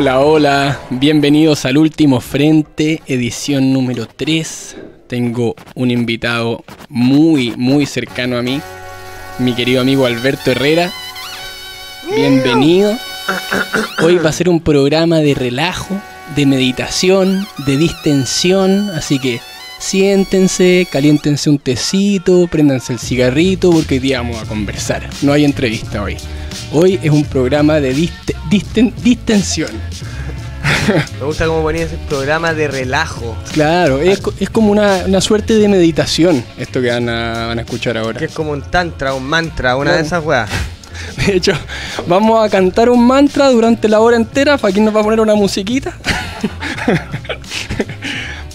Hola, hola, bienvenidos al último frente, edición número 3. Tengo un invitado muy, muy cercano a mí, mi querido amigo Alberto Herrera. Bienvenido. Hoy va a ser un programa de relajo, de meditación, de distensión, así que siéntense, caliéntense un tecito, préndanse el cigarrito porque hoy día vamos a conversar. No hay entrevista hoy. Hoy es un programa de dist- disten- distensión. Me gusta cómo ponía ese programa de relajo. Claro, es, co- es como una, una suerte de meditación esto que van a, van a escuchar ahora. Que es como un tantra, un mantra, una de esas weas. De hecho, vamos a cantar un mantra durante la hora entera. Faquín nos va a poner una musiquita.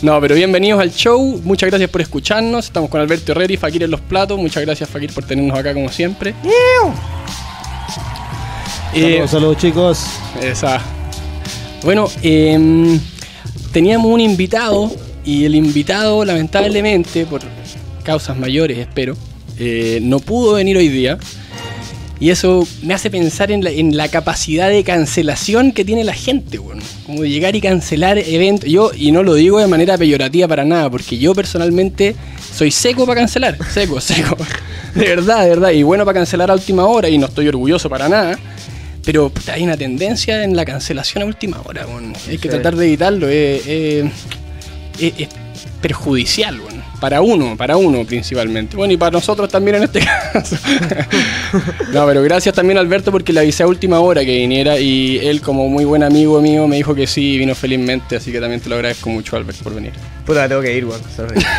No, pero bienvenidos al show. Muchas gracias por escucharnos. Estamos con Alberto Herrera y Fakir en los platos. Muchas gracias, Fakir, por tenernos acá como siempre. Eh, Saludos, saludos chicos. esa. Bueno, em, teníamos un invitado y el invitado, lamentablemente, por causas mayores, espero, eh, no pudo venir hoy día. Y eso me hace pensar en la, en la capacidad de cancelación que tiene la gente, bueno. Como de llegar y cancelar eventos. Yo, y no lo digo de manera peyorativa para nada, porque yo personalmente soy seco para cancelar. Seco, seco. De verdad, de verdad. Y bueno para cancelar a última hora, y no estoy orgulloso para nada. Pero puta, hay una tendencia en la cancelación a última hora, bueno. Hay que Sí. tratar de evitarlo. Es, es- es- es perjudicial, bueno. Para uno, para uno principalmente. Bueno, y para nosotros también en este caso. no, pero gracias también Alberto porque le avisé a última hora que viniera y él como muy buen amigo mío me dijo que sí y vino felizmente, así que también te lo agradezco mucho Albert por venir. Puta, tengo que ir, weón. sorry.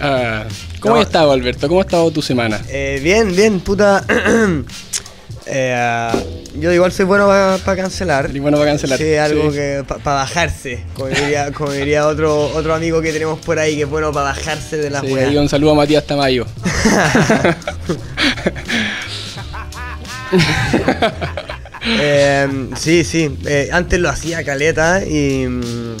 Ah, ¿Cómo No. has estado Alberto? ¿Cómo ha estado tu semana? Eh, bien, bien, puta. Eh, yo igual soy bueno para cancelar. Y bueno para cancelar. Sí, algo Sí. que para bajarse. Como diría, como diría otro, otro amigo que tenemos por ahí que es bueno para bajarse de las Sí, un saludo a Matías Tamayo. Eh, sí, sí. eh, antes lo hacía caleta y mm,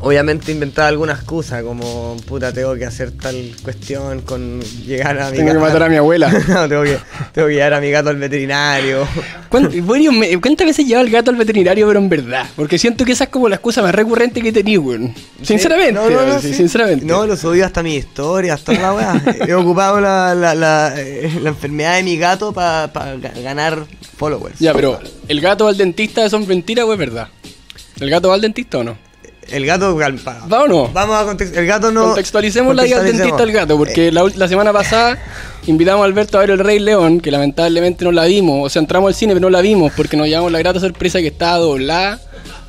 obviamente inventaba alguna excusa como puta tengo que hacer tal cuestión con llegar a mi Tengo que matar a mi abuela. no, tengo que, tengo que llevar a mi gato al veterinario. ¿Cuánt- bueno, me- ¿Cuántas veces lleva el gato al veterinario, pero en verdad? Porque siento que esa es como la excusa más recurrente que tenía, weón. Sinceramente, No, no, no, sí, sí. sinceramente. No, lo subí hasta mis historias, toda la weá. He ocupado la, la, la, eh, la enfermedad de mi gato para ganar followers. Ya, pero ¿el gato al dentista eso es mentira o es verdad? ¿El gato va al dentista o no? El gato calma. ¿Va o no? Vamos a contextualizar. El gato no. Contextualicemos la ida al dentista al gato, porque la, ul- la semana pasada invitamos a Alberto a ver El Rey León, que lamentablemente no la vimos. O sea, entramos al cine, pero no la vimos, porque nos llevamos la grata sorpresa que estaba doblada.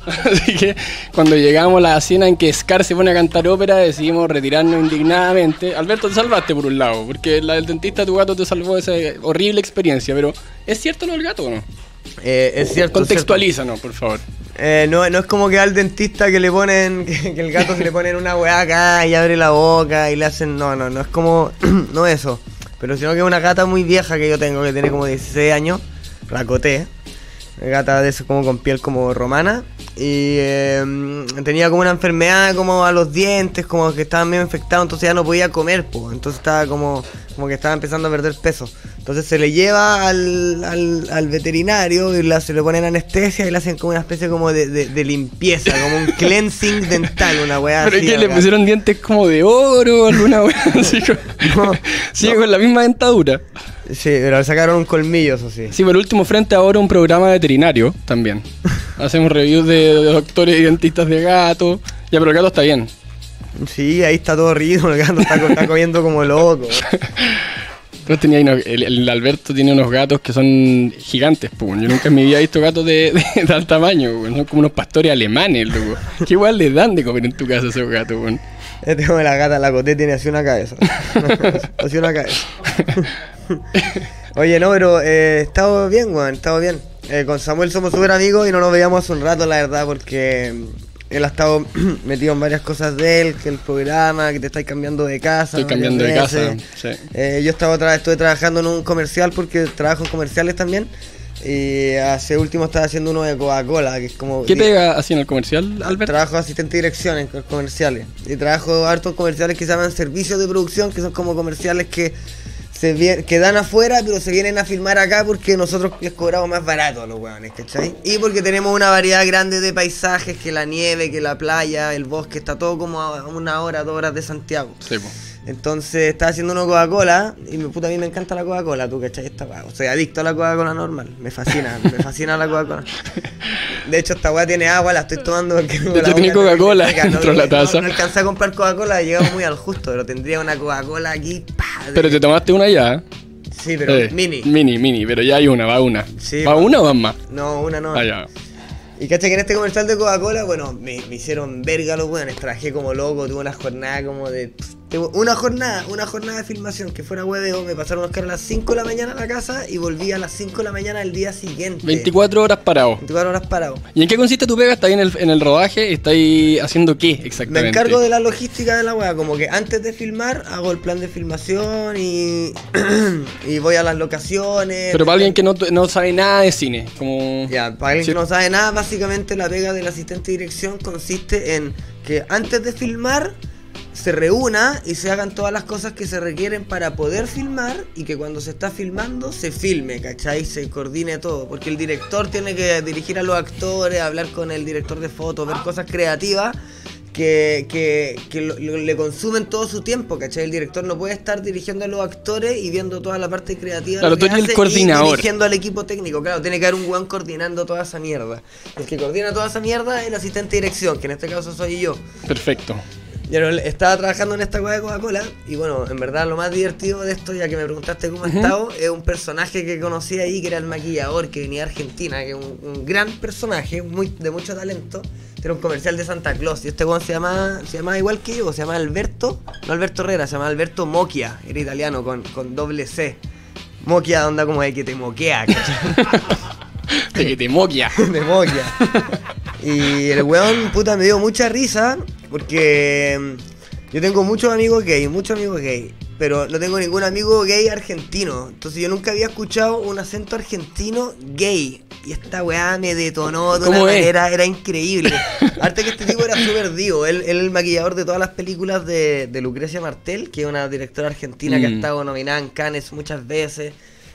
Así que cuando llegamos a la escena en que Scar se pone a cantar ópera, decidimos retirarnos indignadamente. Alberto, te salvaste por un lado, porque la del dentista tu gato te salvó de esa horrible experiencia, pero ¿es cierto lo del gato o no? Eh, es cierto. Contextualízanos, por favor. Eh, no, no es como que al dentista que le ponen, que, que el gato se le ponen una weá acá y abre la boca y le hacen. No, no, no es como. no eso. Pero sino que es una gata muy vieja que yo tengo, que tiene como 16 años. La coté. Una gata de eso como con piel como romana. Y eh, tenía como una enfermedad como a los dientes, como que estaba medio infectado, entonces ya no podía comer, pues. Entonces estaba como, como que estaba empezando a perder peso. Entonces se le lleva al, al, al veterinario y la- se le ponen anestesia y le hacen como una especie como de, de- de limpieza, como un cleansing dental, una weá Pero es así. que le pusieron dientes como de oro, alguna wea así. como- No, Sigue con la misma dentadura. Sí, pero le sacaron un colmillo, eso sí. Por último, frente ahora un programa veterinario también. Hacemos reviews de, de doctores y dentistas de gato. Ya, pero el gato está bien. Sí, ahí está todo rígido, el gato está, co- está comiendo como loco. Tenía unos- el, el Alberto tiene unos gatos que son gigantes, pues. Yo nunca en mi vida he visto gatos de, de tal tamaño. Son como unos pastores alemanes, loco. ¿Qué igual les dan de comer en tu casa esos gatos, pues? Este como la gata, la coté tiene así una cabeza. así una cabeza. Oye, no, pero eh, estado bien, weón, estado bien. Eh, con Samuel somos súper amigos y no nos veíamos hace un rato, la verdad, porque mm, él ha estado metido en varias cosas de él, que el programa, que te estáis cambiando de casa. Estoy cambiando de casa, sí. Eh, yo estaba tra- estuve trabajando en un comercial porque trabajo en comerciales también. Y hace último estaba haciendo uno de Coca-Cola, que es como... ¿Qué pega así en el comercial, Alberto? Trabajo asistente de dirección en co- comerciales. Y trabajo hartos comerciales que se llaman servicios de producción, que son como comerciales que se quedan afuera, pero se vienen a filmar acá porque nosotros les cobramos más barato a los weones, ¿cachai? Y porque tenemos una variedad grande de paisajes, que la nieve, que la playa, el bosque, está todo como a una hora, dos horas de Santiago. Sí, po. Entonces estaba haciendo una Coca-Cola y me puta a mí me encanta la Coca-Cola, tú cachai esta. Soy adicto a la Coca-Cola normal, me fascina, me fascina la Coca-Cola. De hecho esta weá tiene agua, la estoy tomando porque De hecho, la tiene Coca-Cola dentro de la no, taza. No, alcancé a comprar Coca-Cola, llegamos muy al justo, pero tendría una Coca-Cola aquí, Pero te tomaste una ya. ¿eh? Sí, pero Eh, mini. Mini, mini, pero ya hay una, va una. Sí, ¿Va una o van más? No, una no. Ah, ya. Y caché que en este comercial de Coca-Cola, bueno, me, me hicieron verga los weones, trabajé como loco, tuve una jornada como de. Una jornada, una jornada de filmación que fuera hueveo, me pasaron los carros a las 5 de la mañana a la casa y volví a las 5 de la mañana del día siguiente. 24 horas parado. 24 horas parado. ¿Y en qué consiste tu pega? ¿Está ahí en el, en el rodaje? ¿Está ahí haciendo qué exactamente? Me encargo de la logística de la wea, como que antes de filmar hago el plan de filmación y, y voy a las locaciones. Pero para alguien que no, no sabe nada de cine, como... Ya, para alguien Sí. que no sabe nada, básicamente la pega del asistente de dirección consiste en que antes de filmar se reúna y se hagan todas las cosas que se requieren para poder filmar y que cuando se está filmando se filme, ¿cachai? Se coordine todo, porque el director tiene que dirigir a los actores, hablar con el director de fotos, ver cosas creativas. Que, que, que lo- lo- le consumen todo su tiempo, ¿cachai? El director no puede estar dirigiendo a los actores y viendo toda la parte creativa Claro, tú el y coordinador. dirigiendo al equipo técnico, claro, tiene que haber un weón coordinando toda esa mierda. El que coordina toda esa mierda es el asistente de dirección, que en este caso soy yo. Perfecto. Pero estaba trabajando en esta weá de Coca-Cola y bueno, en verdad lo más divertido de esto, ya que me preguntaste cómo he estado, es un personaje que conocí ahí, que era el maquillador, que venía de Argentina, que es un, un gran personaje, muy, de mucho talento. Era un comercial de Santa Claus y este weón se llama, se llama igual que yo, se llama Alberto, no Alberto Herrera, se llama Alberto Moquia, era italiano con, con doble C. Moquia onda como de que te moquea. De que te moquia. de Moquia. Y el weón, puta, me dio mucha risa porque mm, yo tengo muchos amigos gay, muchos amigos gay, pero no tengo ningún amigo gay argentino. Entonces yo nunca había escuchado un acento argentino gay. Y esta weá me detonó de una manera, era increíble. Aparte que este tipo era súper divo, él, él es el maquillador de todas las películas de, de Lucrecia Martel, que es una directora argentina que ha Mm. estado nominada en Cannes muchas veces.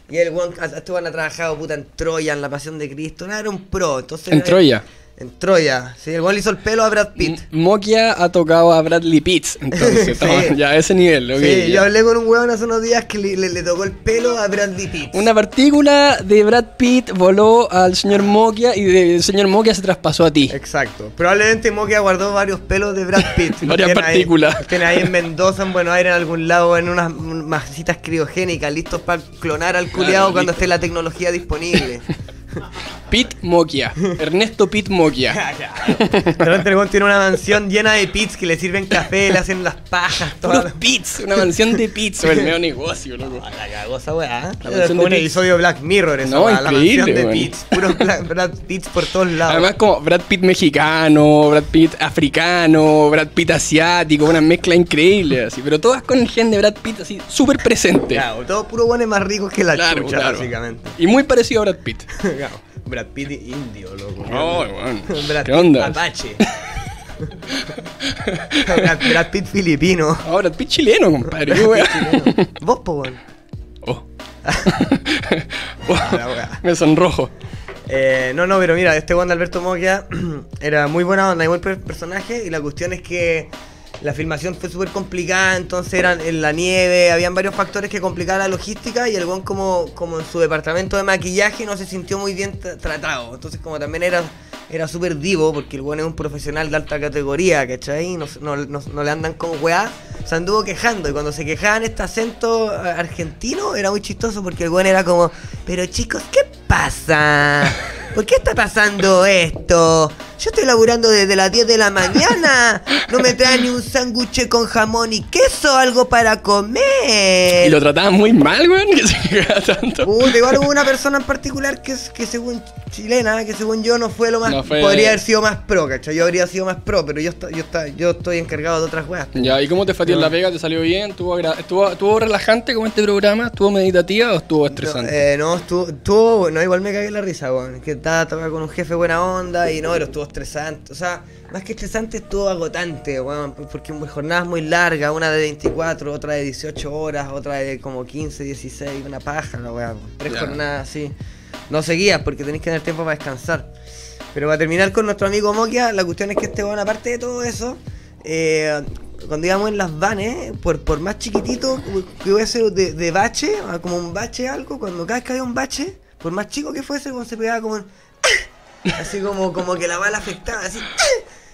Y el weón, este weón ha trabajado puta en Troya, en La Pasión de Cristo, nada, era un pro. Entonces, En Troya. En Troya, sí, el weón le hizo el pelo a Brad Pitt. M- Moquia ha tocado a Bradley Pitts, entonces Sí. ya a ese nivel. sí, ya. yo hablé con un weón hace unos días que le, le- le tocó el pelo a Bradley Pitt. Una partícula de Brad Pitt voló al señor Moquia y del señor Moquia se traspasó a ti. Exacto. Probablemente Mokia guardó varios pelos de Brad Pitt. Varias ahí- partículas. Tiene ahí en Mendoza, en Buenos Aires, en algún lado, en unas masitas criogénicas, listos para clonar al culiado Claro, cuando listo. esté la tecnología disponible. Pitt Moquia. Ernesto Pitt Moquia. Pero el weón tiene una mansión llena de pits que le sirven café, le hacen las pajas, todas Puros Pitts, una mansión de Pitts. El medio negocio, loco. La cagó esa weá. Es como un episodio Black Mirror esa No, la mansión de. Pitts. Puros Brad Pitts por todos lados. Además, como Brad Pitt mexicano, Brad Pitt africano, Brad Pitt asiático, una mezcla increíble, así. Pero todas con el gen de Brad Pitt así, súper presente. Claro, todos puros buenos más ricos que la Claro, chucha, claro. básicamente. Y muy parecido a Brad Pitt. Claro, Brad Pitt indio, loco. No, weón. Brad ¿Qué Pitt onda? Apache. Brad, Brad Pitt filipino. Ah, Brad Pitt chileno, compadre. wea. Vos, po. Oh. Oh. Me sonrojo. Eh, no, no, pero mira, este Juan de Alberto Moquia era muy buena onda buen per- personaje. Y la cuestión es que la filmación fue súper complicada, entonces eran en la nieve, habían varios factores que complicaban la logística. Y el Juan, como, como en su departamento de maquillaje, no se sintió muy bien tra- tratado. Entonces, como también era, era súper divo, porque el Juan es un profesional de alta categoría, ¿cachai? No, no, no, le andan como weá. Se anduvo quejando y cuando se quejaban este acento eh, argentino era muy chistoso porque el Juan era como, pero chicos, ¿qué pasa? ¿Por qué está pasando esto? Yo estoy laburando desde las 10 de la mañana. No me traen ni un sándwich con jamón y queso, algo para comer. Y lo trataban muy mal, weón, que se tanto. Puta, igual hubo una persona en particular que, es- que según chilena, que según yo no fue lo más... No fue- Podría haber sido más pro, ¿cachai? Yo habría sido más pro, pero yo, esta- yo, esta- yo estoy encargado de otras weas. Ya, ¿y cómo te fue a ti en No. La Vega? ¿Te salió bien? ¿Estuvo, agra- estuvo, estuvo relajante como este programa? ¿Estuvo meditativa o estuvo estresante? No, eh, no, estuvo, estuvo- no, igual me cagué la risa, weón. Que estaba, estaba con un jefe buena onda y no, pero estuvo estresante. O sea, más que estresante estuvo agotante, weón. Porque jornadas muy largas, una de 24, otra de 18 horas, otra de como 15, 16, una paja, weón. Tres jornadas así. No seguías porque tenéis que tener tiempo para descansar. Pero para terminar con nuestro amigo Mokia, la cuestión es que este weón, aparte de todo eso, eh, cuando íbamos en las vanes, por, por más chiquitito que hubiese de, de bache, como un bache algo, cuando cada vez que había un bache, por más chico que fuese, cuando se pegaba como así como, como que la bala afectaba, así.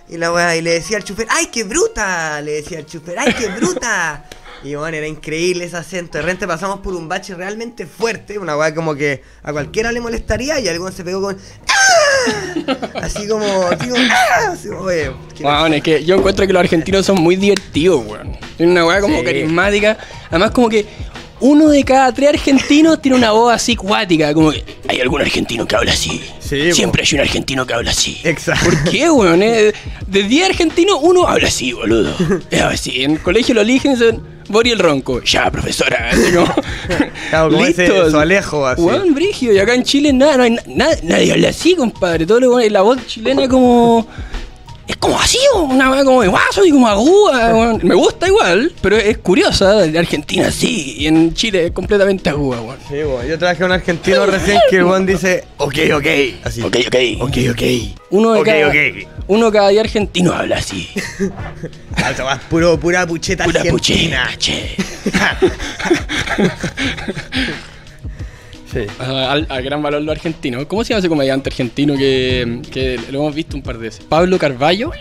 Y la weá, y le decía al chofer, ¡ay, qué bruta! Le decía al chofer, ¡ay, qué bruta! Y bueno, era increíble ese acento. De repente pasamos por un bache realmente fuerte, una weá como que a cualquiera le molestaría y algún se pegó con. ¡Ah! Así como, así como, ¡ah! Así como, oye, Weón, es que yo encuentro que los argentinos son muy divertidos, weón. Tienen una weá como Sí. carismática. Además, como que uno de cada tres argentinos tiene una voz así cuática. Como que hay algún argentino que habla así. Sí, Siempre hay un argentino que habla así. Exacto. ¿Por qué, weón? Eh, De 10 argentinos, uno habla así, boludo. Es así. En el colegio lo eligen y dicen, Bori el ronco. Ya, profesora. Así como, Claro, como ese Listos. su Alejo, así. Weón, brigio. Y acá en Chile nada, no hay na- nadie habla así, compadre. Todo lo la voz chilena como. Es como así, una weá como de guaso y como aguda. weón. Me gusta igual, pero es curiosa. De Argentina sí, y en Chile es completamente aguda, weón. Sí, bo, yo traje a un argentino recién que weón dice, ok, ok, así. Ok, ok. ok, ok. Uno de Ok, cada, ok. Uno cada día argentino habla así. Puro, pura pucheta Pura argentina. pucheta, che. Sí. Al, al gran valor lo argentino. ¿Cómo se llama ese comediante argentino que, que lo hemos visto un par de veces? Pablo Carballo.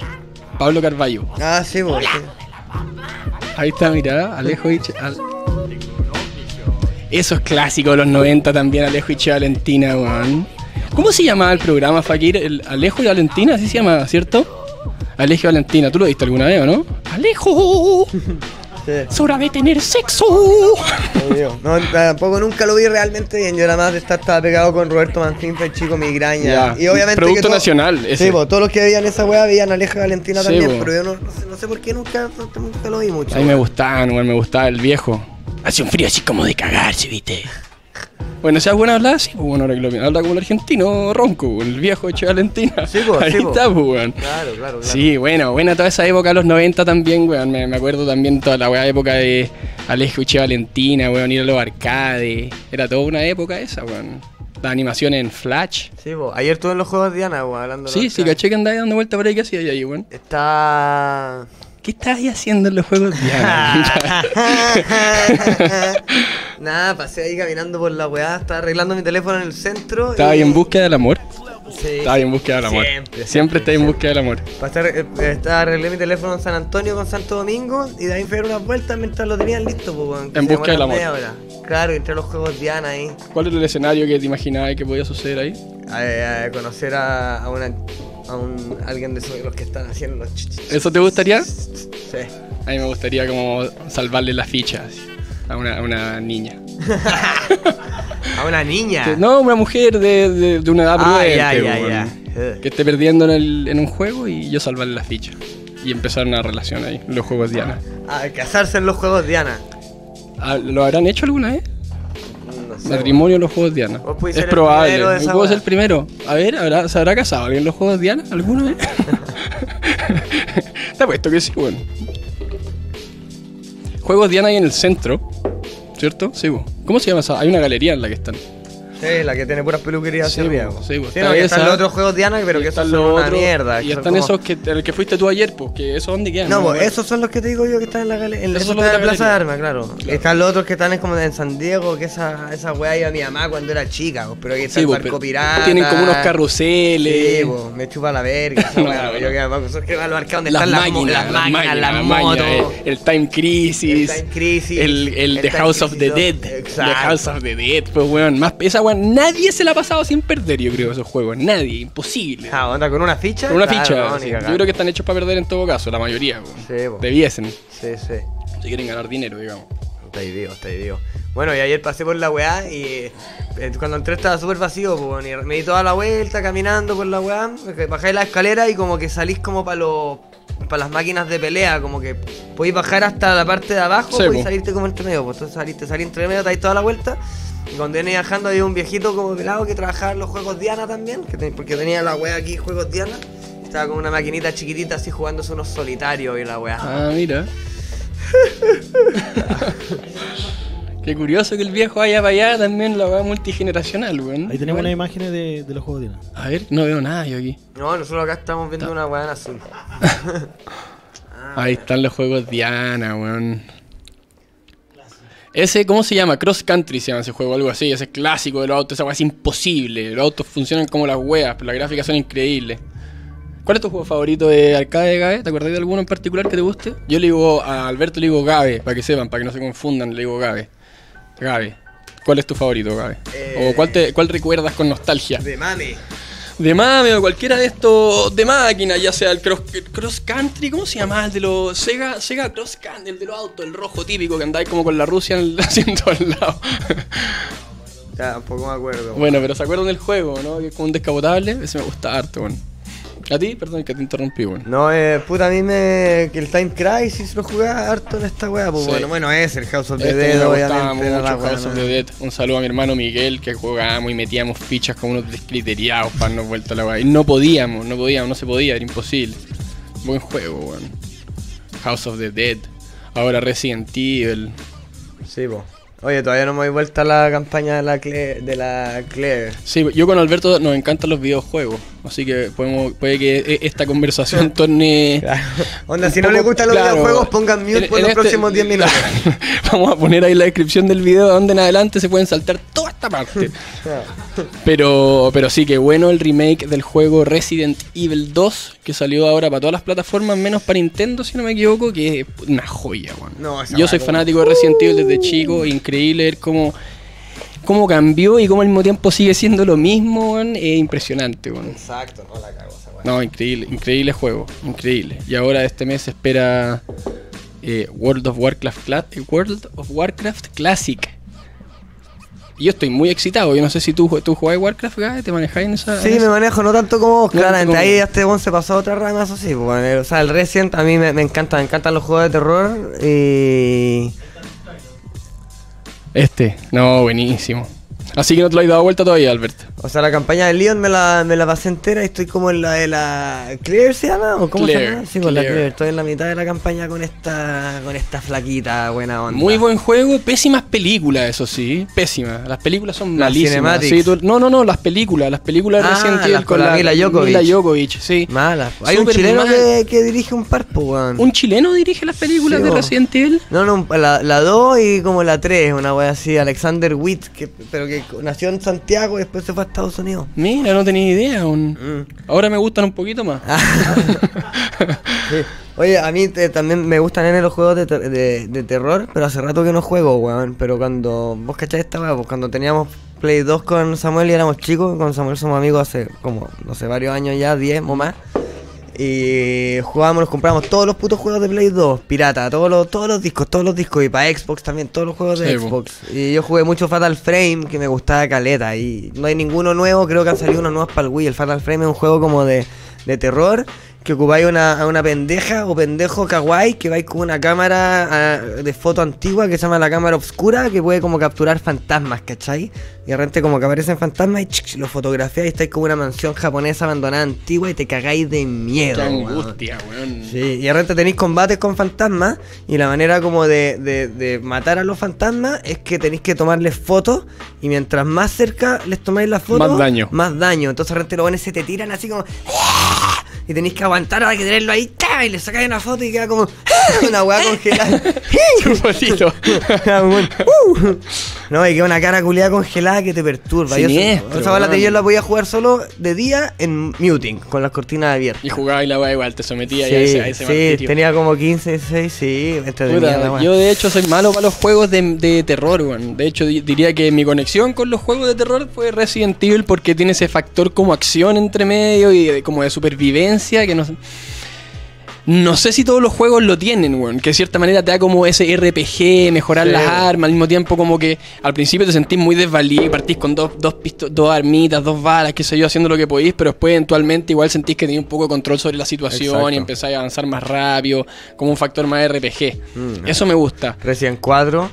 Pablo Carballo. Ah, sí, bo, sí. Ahí está, mira, Alejo y Che- Al- Eso es clásico de los 90 también, Alejo y Che Valentina, weón. ¿Cómo se llamaba el programa, Fakir? El Alejo y Valentina, así se llama, ¿cierto? Alejo y Valentina, ¿tú lo viste alguna vez o no? ¡Alejo! Sí. ¡Es hora de tener sexo! Digo. No, tampoco nunca lo vi realmente bien. Yo era más de estar estaba pegado con Roberto Mancinfa, el chico migraña. Ya. Y obviamente. Producto que todo- nacional, ese. Sí, bo, todos los que veían esa weá veían a Aleja Valentina Sí, también. bo. Pero yo no, no sé, no sé por qué nunca, nunca lo vi mucho. A mí me gustaban, me gustaba el viejo. Hace un frío así como de cagarse, ¿viste? Bueno, ¿seas buena hablar? Sí, pues bueno, ahora que lo. Habla como el argentino ronco, weón, el viejo de Che Valentina. Sí, pues, Ahí sí, pues. está, pues, weón. Claro, claro, claro. Sí, bueno, buena toda esa época, los 90 también, weón. Me, me acuerdo también toda la weá época de Alejo y Che Valentina, weón, ir a los arcades. Era toda una época esa, weón. Las animaciones en Flash. Sí, bo. Ayer estuve en los juegos de Diana, weón, hablando de Sí, los sí, caché que andaba dando vuelta por ahí, ¿qué hacía ahí, weón? Está. ¿Qué estás ahí haciendo en los juegos? Nada, pasé ahí caminando por la weá, estaba arreglando mi teléfono en el centro. ¿Estaba ahí en búsqueda del amor? Sí. Estaba ahí en búsqueda del amor. Siempre, Siempre está ahí en búsqueda del amor. Pasé, eh, estaba, arreglé mi teléfono en San Antonio con Santo Domingo y de ahí fui a dar unas vueltas mientras lo tenían listo, pues, En se busca del amor. Claro, entre los juegos Diana ahí. ¿Cuál era el escenario que te imaginabas que podía suceder ahí? A, a conocer a, a una a un alguien de esos los que están haciendo los ¿Eso te gustaría? Sí. A mí me gustaría como salvarle la ficha así, a, una, a una niña. A una niña. No, una mujer de, de- de una edad ah, prudente. ya, ya, weón. ya. Eh. Que esté perdiendo en, el- en un juego y yo salvarle la ficha. Y empezar una relación ahí, los juegos Diana. Ah, casarse en los juegos Diana. Ah, ¿Lo habrán hecho alguna vez? No sé. Matrimonio en los juegos Diana. Es probable. Yo puedo ser el primero. A ver, ¿habrá- ¿se habrá casado alguien en los juegos Diana alguna vez? Te apuesto que sí, bueno. Juegos Diana ahí en el centro, ¿cierto? Sí. ¿Cómo se llama esa? Hay una galería en la que están. Sí, la que tiene puras peluquerías Sí, bo, arriba. sí, bo. Sí, Está no, que están los otros juegos Diana, pero Y que esos están son los una otros- mierda. Y están como- esos que, el que fuiste tú ayer, pues, que esos dónde quedan. No, pues esos son los que te digo yo que están en la. En, Esos eso son los está en de la la Plaza de. Armas, claro. Claro. Están los otros que están en, como en San Diego, que esa, esa weá iba mi mamá cuando era chica, pues, pero ahí está Sí, el bo, barco pero pirata. Tienen como unos carruseles. Sí, bo, me chupa la verga. Esa weá, No, yo no. que además, esos que van a los arcades donde las están las máquinas, las máquinas, las las motos. máquinas, el, Time Crisis, El Time Crisis, el, The House of the Dead. The. House of the Dead, pues weón, más esa weón, nadie se la ha pasado sin perder, yo creo, esos juegos, nadie, imposible. Ah, onda con una ficha. Con una Claro, ficha, no, sí. yo creo que están hechos para perder en todo caso, la mayoría, weón. Sí, bo. debiesen, Sí, sí. si quieren ganar dinero, digamos. Está ahí, digo, está ahí, digo. Bueno, y ayer pasé por la weá y eh, cuando entré estaba súper vacío, pues, bueno, y me di toda la vuelta caminando por la weá, bajé la escalera y como que salís como para los para las máquinas de pelea, como que podéis bajar hasta la parte de abajo Sí, po. salirte como entre medio, pues entonces saliste, salí entre medio, te dais toda la vuelta. Y cuando venía bajando había un viejito como pelado que trabajaba en los juegos Diana también, que te- porque tenía la weá aquí, juegos Diana. Estaba con una maquinita chiquitita así jugándose unos solitarios y la weá. Ah, mira. Qué curioso que el viejo vaya para allá también la weá multigeneracional, weón. Ahí tenemos unas imágenes de, de los juegos de Diana. A ver, no veo nada yo aquí. No, nosotros acá estamos viendo una weá en azul. Ahí están los juegos Diana, weón. Ese, ¿cómo se llama? Cross Country se llama ese juego, algo así. Ese es clásico de los autos, esa weá es imposible. Los autos funcionan como las weas, pero las gráficas son increíbles. ¿Cuál es tu juego favorito de arcade, Gabe? ¿Te acuerdas de alguno en particular que te guste? Yo le digo a Alberto, le digo Gabe, para que sepan, para que no se confundan, le digo Gabe. Gabe. ¿Cuál es tu favorito, Gabe? Eh, ¿O cuál, te, cuál recuerdas con nostalgia? De mame. De mame o cualquiera de estos de máquina, ya sea el cross, cross country, ¿cómo se llama? El de los Sega, Sega Cross Country, el de los autos, el rojo típico que andáis como con la Rusia en el asiento al lado. Ya, tampoco me acuerdo. bueno, pero ¿se acuerdan del juego, no? Que es como un descapotable, ese me gusta harto, bueno. ¿A ti? Perdón que te interrumpí, bueno. No, eh, puta, a mí me. que el Time Crisis lo jugaba harto en esta weá. Pues Sí. bueno, bueno, es el House of the Este Dead, obviamente. mucho, House of the Dead. Un saludo a mi hermano Miguel, que jugábamos y metíamos fichas como unos descriteriados para no vuelta a la weá. Y no podíamos, no podíamos, no se podía, era imposible. Buen juego, weón. House of the Dead. Ahora Resident Evil. Sí, po. Oye, todavía no me doy vuelta a la campaña de la Cle de la Clever. Sí, yo con Alberto nos encantan los videojuegos. Así que podemos, puede que e- esta conversación torne. Onda, un si no les gustan los claro, videojuegos, pongan mute en- por en los este- próximos 10 minutos. Vamos a poner ahí la descripción del video donde en adelante se pueden saltar toda esta parte. Pero, pero sí, que bueno el remake del juego Resident Evil 2 que salió ahora para todas las plataformas, menos para Nintendo, si no me equivoco, que es una joya, weón. No, Yo soy fanático de Resident Evil desde chico, increíble ver cómo, cómo cambió y cómo al mismo tiempo sigue siendo lo mismo, es impresionante. Exacto, no la cago esa. No, increíble, increíble juego, increíble. Y ahora este mes se espera eh, World of Warcraft, eh, World of Warcraft Classic. Y yo estoy muy excitado. Yo no sé si tú, tú jugás Warcraft, Gabe, te manejáis en esa. Sí, en me esa? manejo no tanto como vos, No claramente. como- Ahí este bon se pasó a otra rama, eso sí. pues, Bueno, o sea, el Resident a mí me, me encanta, me encantan los juegos de terror y... Este, no, buenísimo. Así que no te lo has dado vuelta todavía, Albert. O sea, la campaña de Leon me la, me la pasé entera y estoy como en la de la... ¿Clear se llama? ¿O cómo Clear, se llama? Sí, con la Clear. Estoy en la mitad de la campaña con esta con esta flaquita buena onda. Muy buen juego, pésimas películas, eso sí, pésimas. Las películas son Las malísimas. Sí, tú- no, no, no, las películas, las películas de Ah, Resident Evil las con la Mila Jovovich. Mila Jovovich, sí. Mala. Hay un chileno mal. que, que dirige un par, po, weón. ¿Un chileno dirige las películas Sí, de. Resident Evil? No, no, la, la 2 y como la 3, una wea así, Alexander Witt, que, pero que nació en Santiago y después se fue a Estados Unidos. Mira, no tenía idea. un- Mm. Ahora me gustan un poquito más. Sí. Oye, a mí te- también me gustan en los juegos de, ter- de- de terror, pero hace rato que no juego, weón. Pero cuando, vos cachai esta weá, pues cuando teníamos Play 2 con Samuel y éramos chicos, con Samuel somos amigos hace como, no sé, varios años ya, 10 o más. Y jugábamos, nos compramos todos los putos juegos de Play 2, pirata, todos los, todos los discos, todos los discos, y para Xbox también, todos los juegos de Sí. Xbox. Y yo jugué mucho Fatal Frame, que me gustaba caleta, y no hay ninguno nuevo, creo que han salido unos nuevos para el Wii. El Fatal Frame es un juego como de, de terror, que ocupáis una, a una pendeja o pendejo kawaii, que vais con una cámara ah, de foto antigua que se llama la cámara oscura, que puede como capturar fantasmas, ¿cachai? Y de repente como que aparecen fantasmas y chic, lo fotografiáis y estáis como una mansión japonesa abandonada antigua y te cagáis de miedo. Qué angustia, weón. Sí, y de repente tenéis combates con fantasmas y la manera como de, de- de matar a los fantasmas es que tenéis que tomarles fotos y mientras más cerca les tomáis la foto, Más daño. Más daño. Entonces de repente los buenos se te tiran así como... ¡ah! Y tenéis que aguantar a que tenerlo ahí ¡ta! y le sacáis una foto y queda como una weá congelada. Un, ¡uh! No, y queda una cara culiada congelada que te perturba. Yo Siniestro, esa bala yo la podía jugar solo de día en muting, con las cortinas abiertas. y jugaba y la weá igual, te sometía Sí, a ese, a ese sí, martirio. tenía como 15, 16, sí, Puta, yo de hecho soy malo para los juegos de, de terror, weón. De hecho di- diría que mi conexión con los juegos de terror fue Resident Evil porque tiene ese factor como acción entre medio y de- como de supervivencia que no sé- no sé si todos los juegos lo tienen, weón. Que de cierta manera te da como ese RPG, mejorar Sí. las armas, al mismo tiempo como que al principio te sentís muy desvalido y partís con dos, dos, pisto- dos armitas, dos balas, qué sé yo, haciendo lo que podís, pero después eventualmente igual sentís que tenés un poco de control sobre la situación Exacto. y empezáis a avanzar más rápido, como un factor más RPG. Mm. Eso me gusta. Resident 4,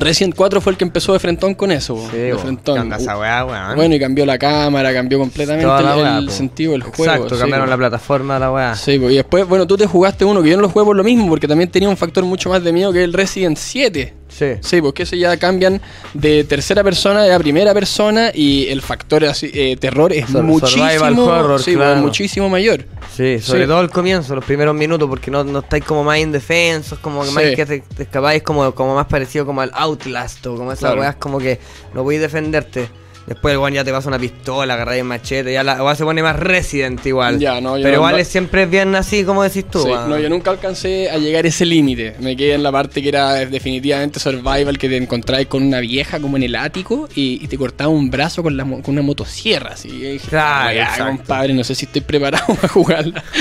Resident 4 fue el que empezó de frentón con eso. Sí, de frentón. ¿Qué onda esa weá, weón? Bueno, y cambió la cámara, cambió completamente el, weá, el sentido del juego. Exacto, sí, cambiaron po. la plataforma de la weá. Sí, po, y después, bueno, tú te jugaste uno que yo no lo jugué por lo mismo, porque también tenía un factor mucho más de miedo que el Resident 7. Sí. Sí, porque ese ya cambian de tercera persona a primera persona y el factor así, eh, terror es Sur- muchísimo, horror, sí, claro. muchísimo mayor. Sí, sobre Sí. todo al comienzo, los primeros minutos, porque no, no estáis como más indefensos, como que más que te, te escapáis, como, como más parecido como al Outlast, o como esas Claro. weas como que no podéis defenderte. Después el weón ya te pasa una pistola, agarráis el machete, ya la se pone más Resident igual. Ya, no, yo Pero no- igual no- es siempre bien así como decís tú. Sí, no, yo nunca alcancé a llegar a ese límite. Me quedé en la parte que era definitivamente survival, que te encontráis con una vieja como en el ático y, y te cortaba un brazo con, la, con una motosierra. Así Y dije, Claro, "Ah, exacto. compadre, no sé si estoy preparado para jugarla.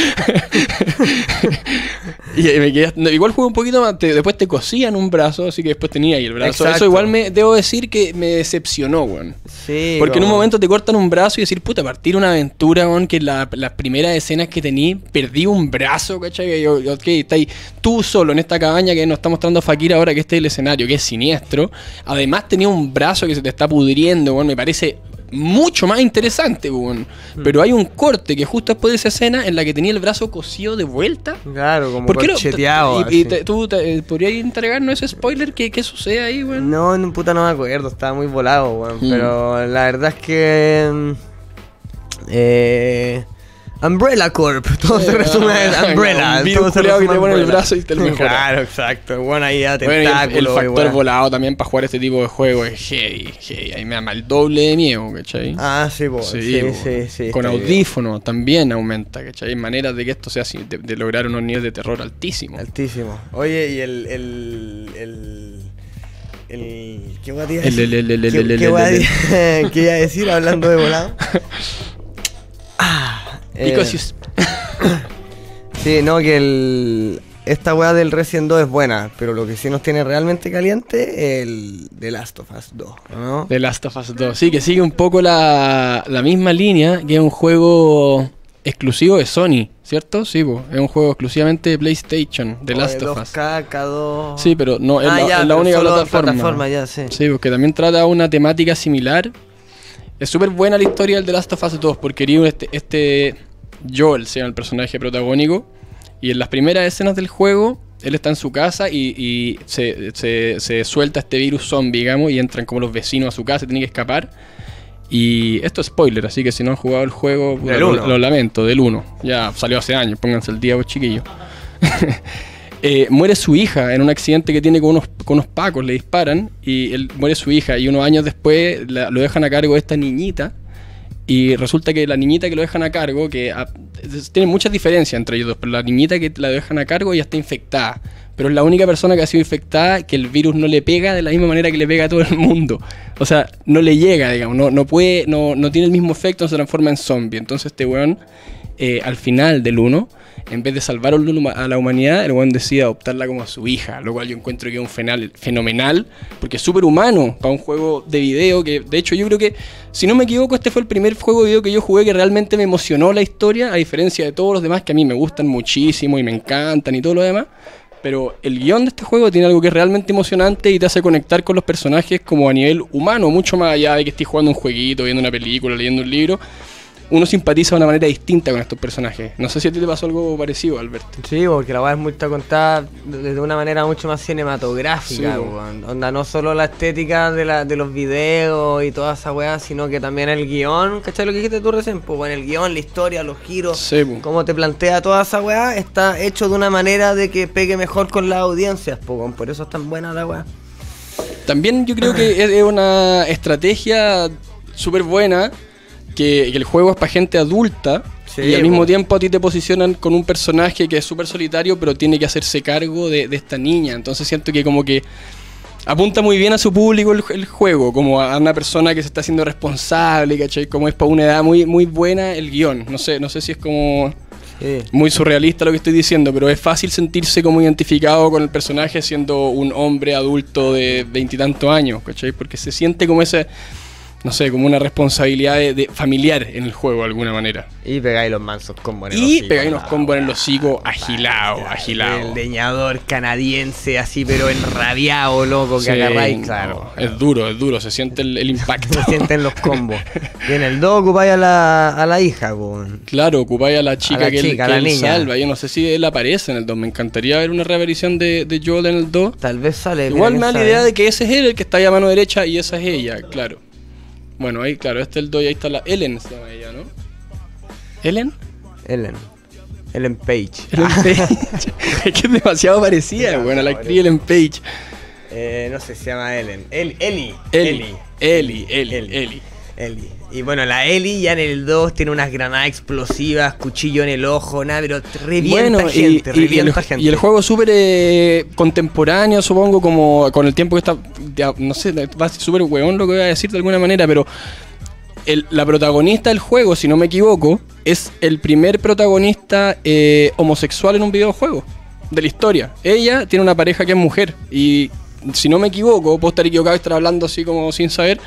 y me quedé, igual jugué un poquito más, te- después te cosían un brazo, así que después tenía ahí el brazo. Exacto. Eso igual me debo decir que me decepcionó, weón. Sí, Porque en un momento te cortan un brazo y decir, puta, partir una aventura, weón, que la- las primeras escenas que tení, perdí un brazo, ¿cachai? Yo, ok, está ahí tú solo en esta cabaña que nos está mostrando Fakir ahora, que este es el escenario, que es siniestro. Además tenía un brazo que se te está pudriendo, weón, me parece mucho más interesante, weón. Hmm. Pero hay un corte que justo después de esa escena en la que tenía el brazo cosido de vuelta. Claro, como ¿Por no? Y, tú te- eh, podrías entregarnos ese spoiler? ¿Qué, qué sucede ahí, weón? No, en puta no me acuerdo, estaba muy volado, weón. Mm. Pero la verdad es que. mm, Eh, Umbrella Corp, todo se Sí, resume en Umbrella. un virus todo se que te pone el brazo y te lo mejora. Claro, exacto. Bueno, ahí ya Bueno, y el- el, factor weá. volado también para jugar este tipo de juego es heavy, heavy. Ahí me da el doble de miedo, ¿cachai? Ah, sí, po, sí, sí, po. sí, Con está bien. audífono también aumenta, ¿cachai? Maneras de que esto sea así, de, de lograr unos niveles de terror altísimos. Altísimo. Oye, y el. el, el el, ¿Qué voy a decir? El- el- el- el- ¿Qué, qué voy a a decir hablando de volado? Ah, eh, Because you- Sí, no, que el, esta weá del Resident 2 es buena, pero lo que sí nos tiene realmente caliente es el The Last of Us 2, ¿no? The Last of Us 2. Sí, que sigue un poco la, la misma línea, que es un juego exclusivo de Sony, ¿cierto? Sí, po. es un juego exclusivamente de PlayStation, The Last of Us. 2K, K2... Sí, pero no, es Ah, la, ya, es la única plataforma. plataforma, ya, sí. Sí, porque también trata una temática similar. Es súper buena la historia del The Last of Us 2, porque quería este, este Joel, se llama el personaje protagónico, y en las primeras escenas del juego, él está en su casa y, y se, se- se suelta este virus zombie, digamos, y entran como los vecinos a su casa y tienen que escapar. Y esto es spoiler, así que si no han jugado el juego, puta, lo, lamento, del 1. Ya salió hace años, pónganse el día, vos chiquillos. Eh, muere su hija en un accidente que tiene con unos, con unos pacos, le disparan y él, muere su hija y unos años después la- lo dejan a cargo de esta niñita y resulta que la niñita que lo dejan a cargo, que ah, es- tiene muchas diferencias entre ellos dos, pero la niñita que la dejan a cargo ya está infectada, pero es la única persona que ha sido infectada que el virus no le pega de la misma manera que le pega a todo el mundo. O sea, no le llega, digamos, no, no puede, no, no tiene el mismo efecto, no se transforma en zombie. Entonces este weón, eh, al final del 1, en vez de salvar a la- humanidad, el weón decide adoptarla como a su hija, lo cual yo encuentro que es un fenal- fenomenal, porque es súper humano para un juego de video, que de hecho yo creo que, si no me equivoco, este fue el primer juego de video que yo jugué que realmente me emocionó la historia, a diferencia de todos los demás que a mí me gustan muchísimo y me encantan y todo lo demás. Pero el guion de este juego tiene algo que es realmente emocionante y te hace conectar con los personajes como a nivel humano, mucho más allá de que estés jugando un jueguito, viendo una película, leyendo un libro. Uno simpatiza de una manera distinta con estos personajes. No sé si a ti te pasó algo parecido, Alberto. Sí, porque la weá es muy contada de una manera mucho más cinematográfica, Sí, weón. Onda, no solo la estética de, la, de los videos y toda esa weá, sino que también el guion, ¿cachai lo que dijiste tú recién? Pues bueno, el guion, la historia, los giros, Sí, po. cómo te plantea toda esa weá, está hecho de una manera de que pegue mejor con las audiencias, pues, por eso es tan buena la weá. También yo creo que es es una estrategia súper buena que, el juego es para gente adulta Sí, y al mismo po. tiempo a ti te posicionan con un personaje que es súper solitario pero tiene que hacerse cargo de, de esta niña. Entonces siento que como que apunta muy bien a su público el, el juego, como a una persona que se está haciendo responsable, ¿cachai? Como es para una edad muy, muy buena el guion. No sé, no sé si es como Sí. muy surrealista lo que estoy diciendo, pero es fácil sentirse como identificado con el personaje siendo un hombre adulto de veintitantos años, ¿cachai? Porque se siente como ese no sé, como una responsabilidad de, de familiar en el juego de alguna manera. Y pegáis los mansos combos en el Y pegáis unos la combos en el hocico agilado, El agilado. leñador canadiense así, pero enrabiado, loco, que Sí, agarráis, no, claro. Es duro, es duro, se siente el, el impacto. Se sienten los combos. Y en el 2 ocupáis a la, a la hija, po. Claro, ocupáis a la chica la que, él- chica, que a la él niña. salva. Yo no sé si él aparece en el 2. Me encantaría ver una reaparición de, de Joel en el 2. Tal vez sale. Igual me da la idea de que ese es él el que está ahí a mano derecha y esa es ella, claro. Bueno, ahí, claro, este es el 2 y ahí está la Ellen, se llama ella, ¿no? ¿Ellen? Ellen. Ellen Page. Ellen Page. es que es demasiado parecida, bueno, la actriz Ellen Page. Eh, no sé, se llama Ellen. El, Eli. Eli. Eli, Eli, Eli. Eli. Eli. Y bueno, la Eli ya en el 2 tiene unas granadas explosivas, cuchillo en el ojo, nada, pero revienta Bueno, gente, y, y el, revienta gente. y el juego súper eh, contemporáneo, supongo, como con el tiempo que está. ya, no sé, va a ser súper hueón lo que voy a decir de alguna manera, pero el- la protagonista del juego, si no me equivoco, es el primer protagonista eh, homosexual en un videojuego de la historia. Ella tiene una pareja que es mujer y, si no me equivoco, puedo estar equivocado y estar hablando así como sin saber.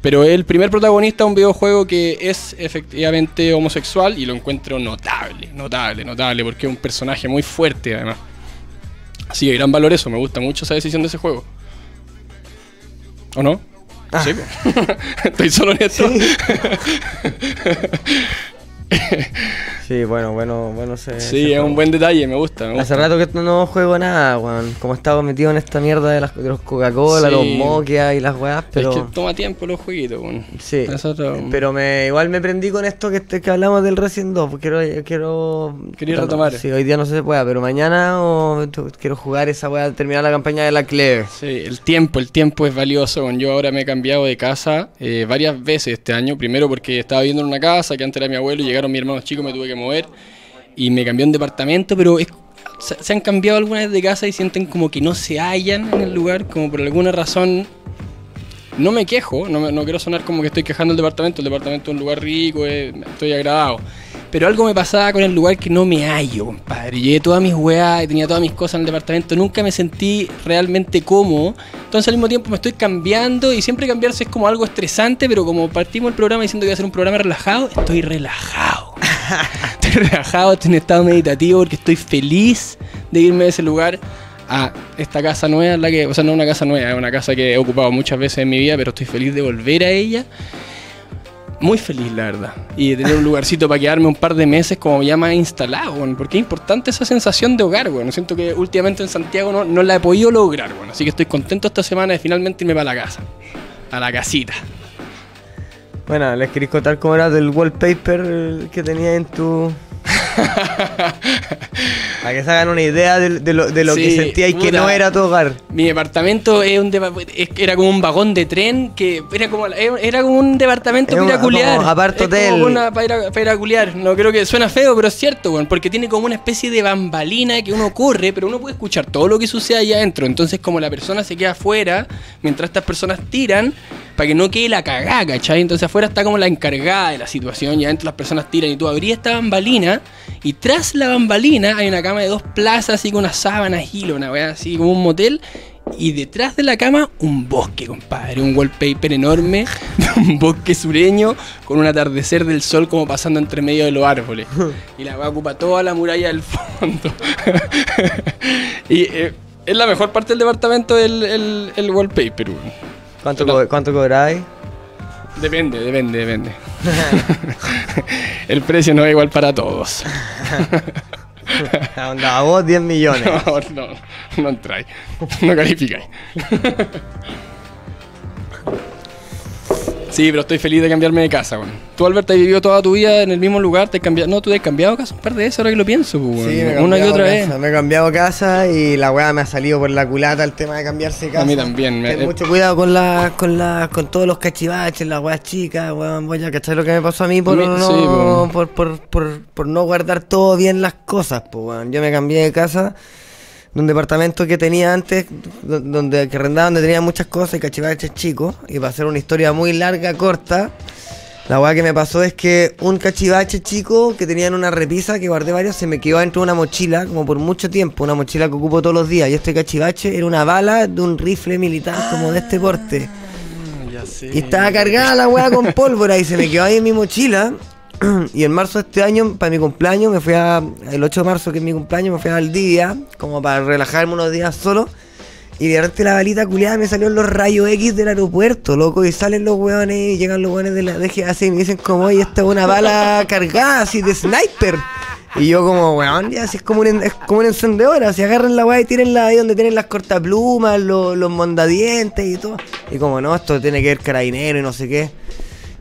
Pero es el primer protagonista de un videojuego que es efectivamente homosexual y lo encuentro notable, notable, notable, porque es un personaje muy fuerte además. Así que gran valor eso, me gusta mucho esa decisión de ese juego. ¿O no? Ah. Sí, estoy solo en esto. Sí, bueno, bueno, bueno. Se, Sí, se es un buen detalle, me gusta. Me Hace rato que no juego nada, weón. Como he estado metido en esta mierda de, las, de los Coca-Cola, Sí. los Mokia y las weas, pero. Es que toma tiempo los jueguitos, weón. Sí, pero me igual me prendí con esto que, este- que hablamos del Resident 2. porque Quiero, quiero Quería puta, retomar. Sí, hoy día no se puede, pero mañana quiero jugar esa wea, terminar la campaña de la Claire. Sí, el tiempo, el tiempo es valioso. weón. Yo ahora me he cambiado de casa eh, varias veces este año. Primero porque estaba viviendo en una casa que antes era mi abuelo y llegaron mis hermanos chicos, me tuve que mover. Y me cambié un departamento, pero es- se, han cambiado alguna vez de casa y sienten como que no se hallan en el lugar, como por alguna razón. No me quejo, no, me- no quiero sonar como que estoy quejando el departamento. El departamento es un lugar rico, eh, estoy agradado. Pero algo me pasaba con el lugar que no me hallo, compadre. Llevé todas mis weas, tenía todas mis cosas en el departamento, nunca me sentí realmente cómodo. Entonces al mismo tiempo me estoy cambiando y siempre cambiarse es como algo estresante, pero como partimos el programa diciendo que iba a ser un programa relajado, estoy relajado. estoy relajado, estoy en estado meditativo porque estoy feliz de irme de ese lugar a esta casa nueva, en la que, o sea, no una casa nueva, es una casa que he ocupado muchas veces en mi vida, pero estoy feliz de volver a ella. Muy feliz, la verdad. Y de tener un lugarcito para quedarme un par de meses como ya más instalado, weón, porque es importante esa sensación de hogar, bueno. Siento que últimamente en Santiago no, no la he podido lograr, bueno. Así que estoy contento esta semana de finalmente irme para la casa. A la casita. Bueno, ¿les queréis contar cómo era del wallpaper que tenía en tu. Para que se hagan una idea de, de lo, de lo que Sí, sentíais que no era tu hogar. Mi departamento es un era como un vagón de tren que era como era como un departamento Es para ir a un- culiar. como apart Es como hotel. una- para, ir a, para ir a culiar. No creo que suena feo, pero es cierto, porque tiene como una especie de bambalina que uno corre, pero uno puede escuchar todo lo que sucede allá adentro. Entonces, como la persona se queda afuera, mientras estas personas tiran, para que no quede la cagada, ¿cachai? Entonces afuera está como la encargada de la situación y adentro las personas tiran y tú abrías esta bambalina y tras la bambalina hay una cama de dos plazas así con unas sábanas hilo, una weá así como un motel y detrás de la cama un bosque, compadre, un wallpaper enorme, un bosque sureño con un atardecer del sol como pasando entre medio de los árboles y la weá ocupa toda la muralla del fondo y eh, es la mejor parte del departamento el, el, el wallpaper, weón. ¿Cuánto, co- ¿cuánto cobráis? Depende, depende, depende. El precio no es igual para todos. Onda, a vos 10 millones. No, no, no entráis. No calificáis. Sí, pero estoy feliz de cambiarme de casa, weón. Tú, Alberto, has vivido toda tu vida en el mismo lugar, te has cambiado. No, tú te has cambiado casa un par de veces ahora que lo pienso, pues, weón. Sí, me he Una cambiado otra casa, vez. Me he cambiado casa y la weá me ha salido por la culata el tema de cambiarse de casa. A mí también, me- Ten eh. mucho cuidado con la, con la, con todos los cachivaches, las weas chicas, weón. Voy a cachar lo que me pasó a mí por no, sí, por, por, por, por no guardar todo bien las cosas, pues weón. Yo me cambié de casa de un departamento que tenía antes, do- donde que arrendaba donde tenía muchas cosas y cachivaches chicos. Y para hacer una historia muy larga, corta, la weá que me pasó es que un cachivache chico que tenía en una repisa, que guardé varios, se me quedó dentro de una mochila, como por mucho tiempo, una mochila que ocupo todos los días. Y este cachivache era una bala de un rifle militar como de este porte. Ya Y estaba cargada la weá con pólvora y se me quedó ahí en mi mochila. Y en marzo de este año, para mi cumpleaños, me fui a. El 8 de marzo, que es mi cumpleaños, me fui a Valdivia, como para relajarme unos días solo. Y de repente la balita culiada me salió en los rayos X del aeropuerto, loco. Y salen los weones y llegan los weones de la DGAC y me dicen, como, oye, esta es una bala cargada, así de sniper. Y yo como, weón, ya así es como un, es como un encendedor, así agarran la weá y tírenla ahí donde tienen las cortaplumas, los, los mondadientes y todo. Y como, no, esto tiene que ver carabinero y no sé qué.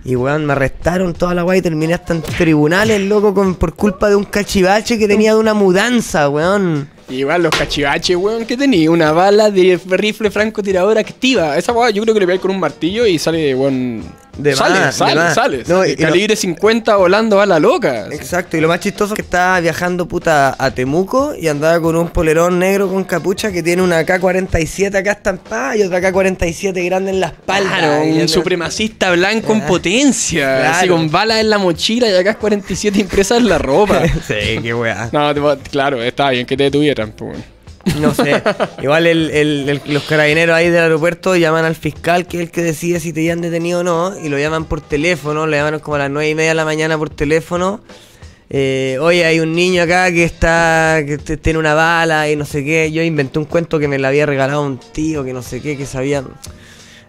Y weón, me arrestaron toda la weá y terminé hasta en tribunales, loco, con, por culpa de un cachivache que tenía de una mudanza, weón. Igual los cachivaches, weón, que tenía una bala de rifle francotirador activa. Esa weá yo creo que le pegáis con un martillo y sale, weón. De sale, más, sale, de más. sale. No, y- y calibre 50 volando bala loca. Exacto, y lo más chistoso es que estaba viajando puta a Temuco y andaba con un polerón negro con capucha que tiene una K-47 acá estampada y otra K-47 grande en la espalda. Claro, Y un ando- supremacista blanco en Ah, potencia. Así con balas en la mochila y acá 47 impresas en la ropa. sí, qué weá. No, claro, estaba bien que te detuvieran, pues. No sé. Igual el- el- el- los carabineros ahí del aeropuerto llaman al fiscal, que es el que decide si te hayan detenido o no, y lo llaman por teléfono, le llaman como a las nueve y media de la mañana por teléfono. Eh, oye, hay un niño acá que está que tiene una bala y no sé qué. Yo inventé un cuento que me la había regalado un tío que no sé qué, que sabía.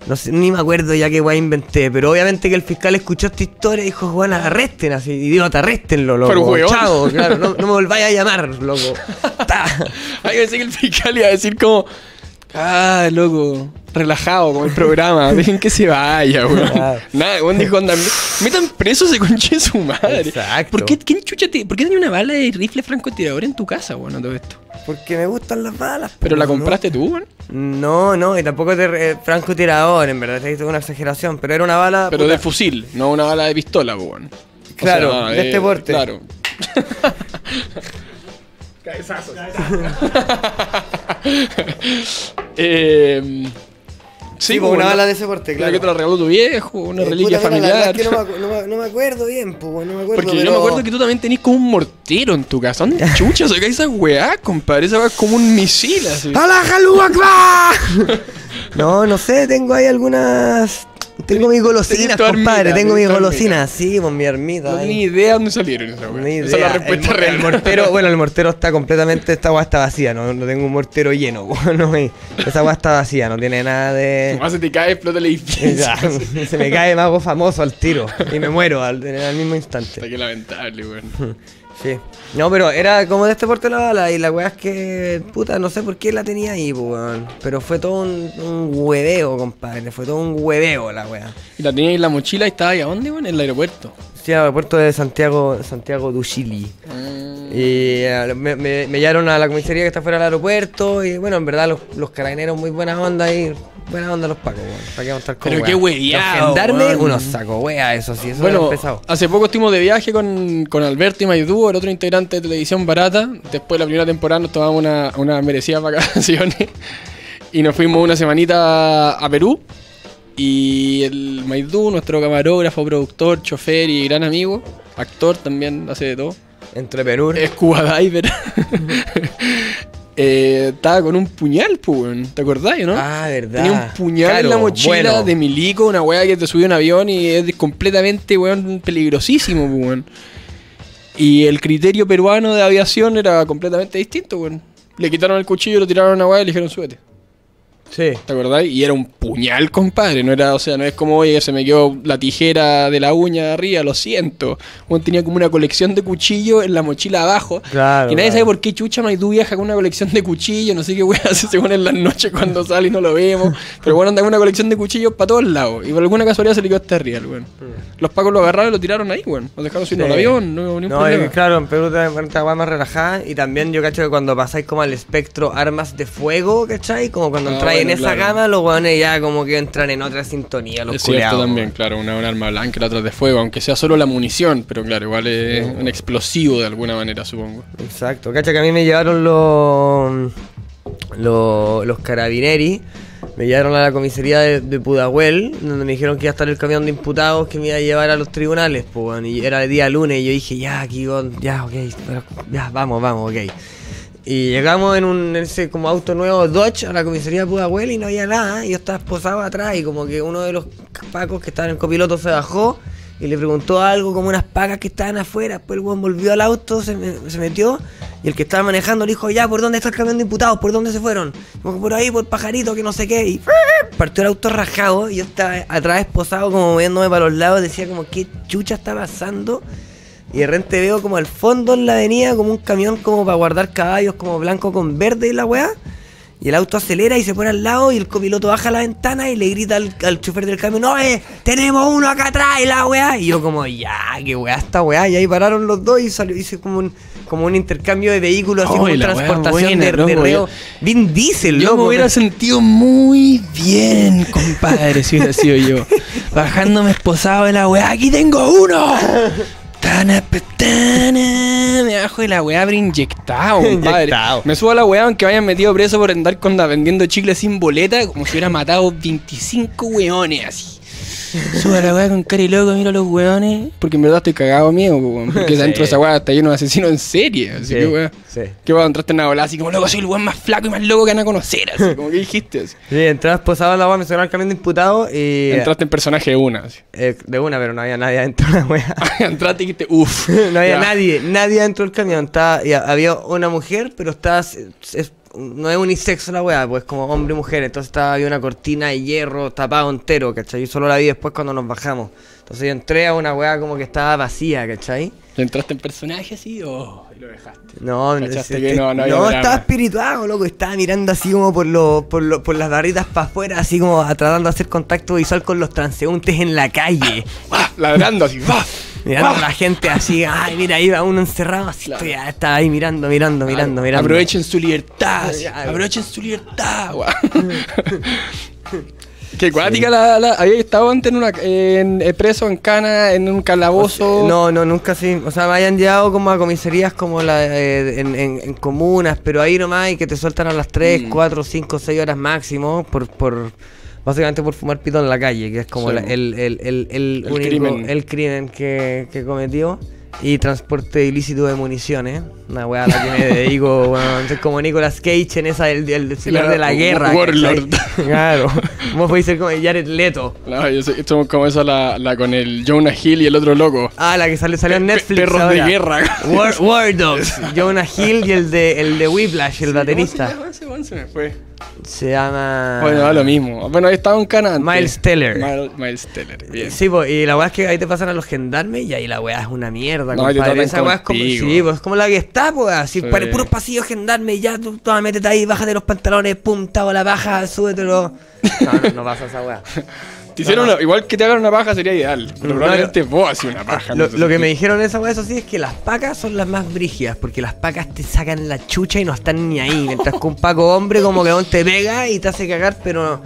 No sé, ni me acuerdo ya qué guay inventé, pero obviamente que el fiscal escuchó esta historia y dijo, Juan, arresten así, idiota, arrestenlo, loco. Chao, claro, no, no me volváis a llamar, loco. Que decir que el fiscal iba a decir como. Ah, loco. Relajado como el programa. Dejen que se vaya, weón. Nada, weón dijo, anda, metan preso se conche su madre. Exacto. ¿Por qué, quién chucha te- ¿Por qué tenía una bala de rifle francotirador en tu casa, weón, a todo esto? Porque me gustan las balas. ¿Pero la po, ¿no? compraste tú, weón? No, no, y tampoco de eh, francotirador, en verdad, es una exageración, pero era una bala. Pero puta, de fusil, no una bala de pistola, weón. O Claro, de este porte. Claro. eh, Sí, pues, una bala de ese porte, claro. que te la regaló tu viejo, una Eh, reliquia puta, la familiar. que no, me, no me- no me acuerdo bien, pues, no me acuerdo. Porque yo pero- me acuerdo que tú también tenés como un mortero en tu casa. ¿Dónde chucha sacáis esa weá, compadre? Esa weá es como un misil así. ¡Hala, jalú, akbar! No, no sé, tengo ahí algunas. Tengo mis golosinas, compadre. tengo mis golosinas, sí, con mi armita. No tenía ni idea dónde salieron esa. Ni Esa es la idea. respuesta el, real. El mortero, bueno, el mortero está completamente, esta agua está vacía, no, no tengo un mortero lleno, bueno, y esa agua está vacía, no tiene nada de... Más se te cae, explota el edificio. Ya, se me cae mago famoso al tiro y me muero al, en el mismo instante. Qué lamentable, weón. Sí. No, pero era como de este porte la bala y la weá es que, puta, no sé por qué la tenía ahí, pues, weón. Pero fue todo un, un hueveo, compadre, fue todo un hueveo la weá. Y la tenía en la mochila y estaba ahí, ¿a dónde, weón? En el aeropuerto. Sí, al aeropuerto de Santiago, Santiago du Chili. Y eh, me, me, me llevaron a la comisaría que está fuera del aeropuerto. Y bueno, en verdad, los, los carabineros muy buena onda y buena onda los pacos, weón. ¿Para qué estar con Pero qué hueviao, Los gendarmes, weón. unos saco wea, eso sí, eso Bueno, pesado. hace poco estuvimos de viaje con, con Alberto y Maidú, el otro integrante de televisión barata. Después de la primera temporada nos tomamos una, una merecidas vacaciones y nos fuimos una semanita a Perú. Y el Maidú, nuestro camarógrafo, productor, chofer y gran amigo, actor también, hace de todo, Entre Perú. es Cuba Diver. Eh, estaba con un puñal, pues. ¿te acordás, no? Ah, verdad. Tenía un puñal en la mochila bueno. de milico, una weá que te subió un avión y es completamente, weón, peligrosísimo, pues, weón. Y el criterio peruano de aviación era completamente distinto, weón. Le quitaron el cuchillo, lo tiraron a una weá y le dijeron súbete. Sí. ¿Te acordás? Y era un puñal, compadre. No era, o sea, no es como, oye, se me quedó la tijera de la uña de arriba, lo siento. Weón tenía como una colección de cuchillos en la mochila abajo. Claro, Y nadie claro. sabe por qué Chucha Maidú viaja con una colección de cuchillos, no sé qué weá hace según en las noches cuando sale y no lo vemos. Pero bueno, anda con una colección de cuchillos para todos lados. Y por alguna casualidad se le quedó este real, weón. Los pacos lo agarraron y lo tiraron ahí, weón. Lo dejaron sin Mm. Sí. el avión, no hubo ningún No, problema. y claro, en Perú te más relajada y también yo cacho que cuando pasáis como al espectro armas de fuego, ¿cachai? Como cuando Ah, entráis bueno, en esa gama, los weones ya como que entran en otra sintonía, los es cierto culiados, también, claro, una, un arma blanca y la otra de fuego, aunque sea solo la munición, pero claro, igual es un explosivo de alguna manera, supongo. Exacto, cacha que a mí me llevaron los los, los carabineri, me llevaron a la comisaría de, de Pudahuel, donde me dijeron que iba a estar el camión de imputados que me iba a llevar a los tribunales, pues, weón, y era el día lunes, y yo dije, ya, aquí, ya, ok, ya, vamos, vamos, ok. Y llegamos en un ese como auto nuevo Dodge a la comisaría de Pudahuel y no había nada, y yo estaba esposado atrás y como que uno de los pacos que estaban en copiloto se bajó y le preguntó algo como unas pacas que estaban afuera. Después el weón volvió al auto, se, me- se metió y el que estaba manejando le dijo, ya, ¿por dónde está de imputados? ¿Por dónde se fueron? Como por ahí, por pajarito, que no sé qué. Y partió el auto rajado y yo estaba atrás esposado como moviéndome para los lados. Decía como, ¿qué chucha está pasando? Y de repente veo como al fondo en la avenida como un camión como para guardar caballos como blanco con verde y la weá. Y el auto acelera y se pone al lado y el copiloto baja la ventana y le grita al, al chofer del camión, no, eh, tenemos uno acá atrás y la weá. Y yo como, ya, qué weá esta weá. Y ahí pararon los dos y salió, hice como un, como un intercambio de vehículos, así Oh, como transportación buena, de, de loco, reo. yo- Vin Diesel, Yo loco. me hubiera sentido muy bien, compadre, si hubiera sido yo. Bajándome esposado de la weá, aquí tengo uno. Tana, pe, tana. Me bajo de la weá, pero inyectado, compadre. Me subo a la weá aunque me hayan metido preso por andar con la vendiendo chicles sin boleta, como si hubiera matado 25 weones así. Subo a la weá con cara y loco, miro a los weones. Porque en verdad estoy cagado po, weón, porque dentro de esa weá está lleno de asesinos en serie. Así Sí, que weá. sí. Que weón, entraste en una bola así como loco, soy el weón más flaco y más loco que van a conocer. Así como que dijiste. Así. Sí, entraba esposado en la weá, me sonaba el camión de imputado y... Entraste en personaje de una. así. eh, de una, pero no había nadie adentro de la weá. Entraste y dijiste, uff. no había nadie, nadie dentro del camión. Estaba, había una mujer, pero estaba. es- no es unisexo la weá, pues como hombre y mujer. Entonces estaba, había una cortina de hierro tapado entero, ¿cachai? Yo solo la vi después cuando nos bajamos. Entonces yo entré a una weá como que estaba vacía, ¿cachai? ¿Entraste en personaje así o y lo dejaste? No, Cachaste es- que no- no drama. estaba espirituado, loco. Estaba mirando así como por, los por, los- por las barritas para afuera, así como tratando de hacer contacto visual con los transeúntes en la calle. ¡Ah! Ladrando así, ¡va! Mirando ¡Ah! a la gente así, ay, mira, ahí va uno encerrado, así Claro. estoy- estaba ahí mirando, mirando, mirando, mirando. Aprovechen su libertad. Aprovechen su libertad. Qué cuática la, la- Había estado antes en una, en, eh, preso en cana, en un calabozo. No, no, nunca sí. O sea, me hayan llevado como a comisarías como la, eh, en, en- en comunas, pero ahí nomás y que te sueltan a las 3, Mm. 4, 5, 6 horas máximo por, por básicamente por fumar pito en la calle, que es como Sí, la- el, el, el, el, El único- crimen. el crimen que, que cometió. Y transporte ilícito de municiones. Una weá a la que me dedico, como Nicolas Cage en esa del, del Claro, de la guerra. warlord. ¿cachai? Claro. Vos podéis ser como Jared Leto. No, yo soy, somos como esa la, la con el Jonah Hill y el otro loco. Ah, la que salió, salió en Netflix. perros ahora. de guerra. War, War Dogs. Jonah Hill y el de, el de Whiplash, el baterista. ¿Cómo se llama ese weón? Se me fue. Se llama. Bueno, da lo mismo. Bueno, ahí estaba en cana antes. Miles Teller. Miles, Miles Teller, bien. Sí, pues, y la weá es que ahí te pasan a los gendarmes y ahí la weá es una mierda, No, compadre. Esa weá es como. Sí, pues es como la que está, pues, así, Sí. para puros pasillos gendarmes ya, tú, toma, métete ahí, bájate los pantalones, pum, tabo la baja, súbetelo. No, no, no pasa esa weá. Te hicieron una- igual que te hagan una paja sería ideal. Pero probablemente vos haces una paja. Lo, no sé lo si- que me dijeron esa weá, eso sí, es que las pacas son las más brígidas, porque las pacas te sacan la chucha y no están ni ahí. Mientras que un paco hombre como que aún te pega y te hace cagar, pero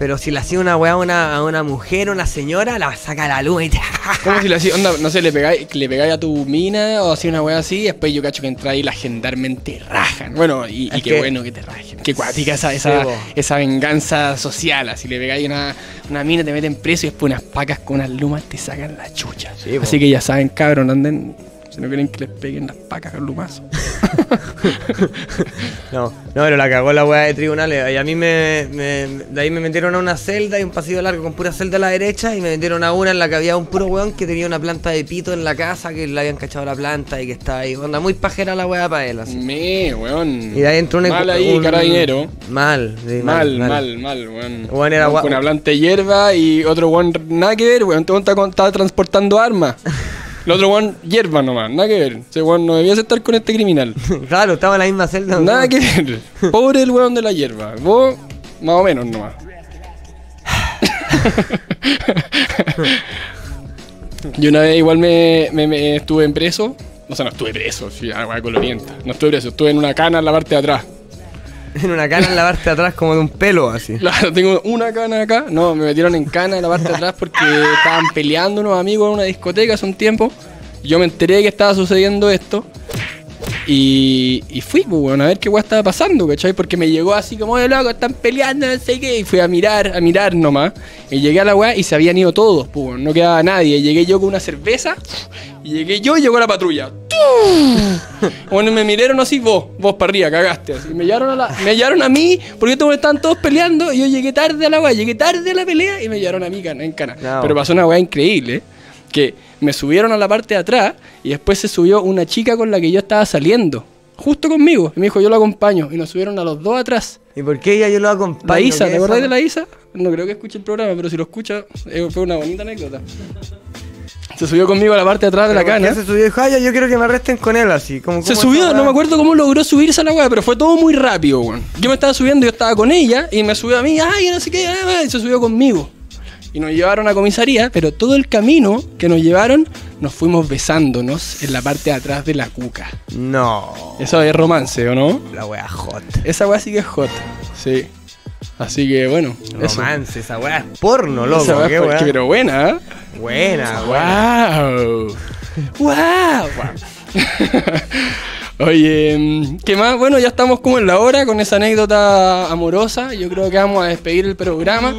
pero si le hacía una weá a una, a una mujer una señora, la saca a la luz y te... ¿Cómo si le hacía, onda, no sé, le pegáis, le pegáis a tu mina o así una wea así, y después yo cacho que entra ahí y las gendarmes te rajan. Bueno, y, qué que- bueno que te rajen. Qué cuática esa, esa, Sí, esa venganza social. Así le pegáis una, una mina, te meten preso y después unas pacas con unas lumas te sacan la chucha. Sí, así que ya saben, cabrón, anden. Si no quieren que les peguen las pacas con lumazo. No, no, pero la cagó la weá de tribunales. Y a mí me, me- De ahí me metieron a una celda y un pasillo largo con pura celda a la derecha. Y me metieron a una en la que había un puro weón que tenía una planta de pito en la casa, que le habían cachado la planta y que estaba ahí. Onda, muy pajera la weá para él, así. Me, weón. Y de ahí entró un Mal ahí, un- carabinero. Mal, sí, Mal, mal, mal, weón. Weón era Con una planta de hierba y otro weón, nada que ver, weón. Este weón está, está transportando armas. El otro weón, hierba nomás, nada que ver. Ese weón no debía estar con este criminal. claro, estaba en la misma celda. Nada que ver. Pobre el weón de la hierba. Vos, más o menos nomás. Yo una vez igual me, me- me estuve en preso. O sea, no estuve preso, sí, weá colorienta. No estuve preso, estuve en una cana en la parte de atrás. En una cana en la parte de atrás como de un pelo, así. Claro, tengo una cana acá. No, me metieron en cana en la parte de atrás porque estaban peleando unos amigos en una discoteca hace un tiempo. Yo me enteré que estaba sucediendo esto. Y, fui, pues, a ver qué weá estaba pasando, ¿cachai? Porque me llegó así como, oye, loco, están peleando, no sé qué. Y fui a mirar, a mirar nomás. Y llegué a la weá y se habían ido todos, pues, no quedaba nadie. Llegué yo con una cerveza. Y llegué yo y llegó la patrulla. Bueno, me miraron así, vos, vos para arriba, cagaste. Así. Me, llevaron a la- me llevaron a mí, porque todos estaban todos peleando, y yo llegué tarde a la weá, llegué tarde a la pelea y me llevaron a mí cana- en cana. No. Pero pasó una weá increíble, que me subieron a la parte de atrás y después se subió una chica con la que yo estaba saliendo, justo conmigo, y me dijo, yo lo acompaño, y nos subieron a los dos atrás. ¿Y por qué ella yo lo acompaño? La Isa, ¿Qué ¿te acordás de la Isa? No creo que escuche el programa, pero si lo escucha, eh, fue una bonita anécdota. Se subió conmigo a la parte de atrás de la ¿Pero por qué cana. Se subió y dijo, "Ay, ya, yo quiero que me arresten con él así. Como, Se ¿cómo subió, no me acuerdo cómo logró subirse a la weá, pero fue todo muy rápido, weón. Yo me estaba subiendo, yo estaba con ella y me subió a mí, ay, no sé qué, ah, y se subió conmigo. Y nos llevaron a comisaría, pero todo el camino que nos llevaron, nos fuimos besándonos en la parte de atrás de la cuca. No. Eso es romance, ¿o no? La wea hot. Esa weá sí que es hot, sí. Así que bueno, eso. Romance, esa wea es porno, loco. Esa weá qué wea. pero buena, ¿eh? Buena, buena. ¡Wow! ¡Wow! Oye, mm, ¿qué más? Bueno, ya estamos como en la hora con esa anécdota amorosa. Yo creo que vamos a despedir el programa.